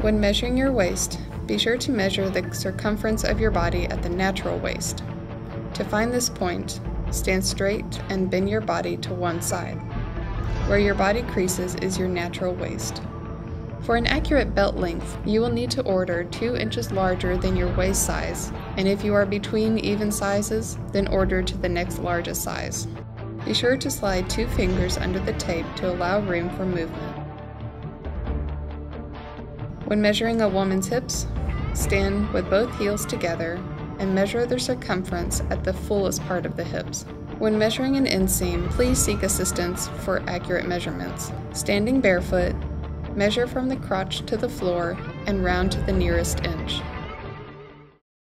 When measuring your waist, be sure to measure the circumference of your body at the natural waist. To find this point, stand straight and bend your body to one side. Where your body creases is your natural waist. For an accurate belt length, you will need to order 2 inches larger than your waist size, and if you are between even sizes, then order to the next largest size. Be sure to slide two fingers under the tape to allow room for movement. When measuring a woman's hips, stand with both heels together and measure their circumference at the fullest part of the hips. When measuring an inseam, please seek assistance for accurate measurements. Standing barefoot, measure from the crotch to the floor and round to the nearest inch.